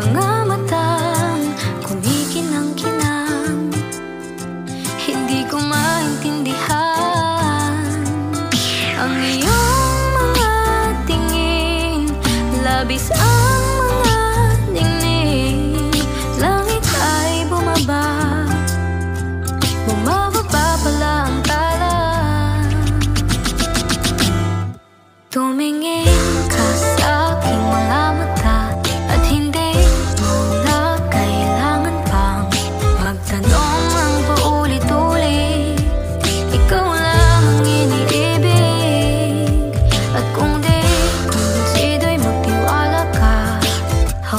Mga matang kumikinang-kinang Hindi ko maintindihan. Ang iyong mga tingin Labis ang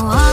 now.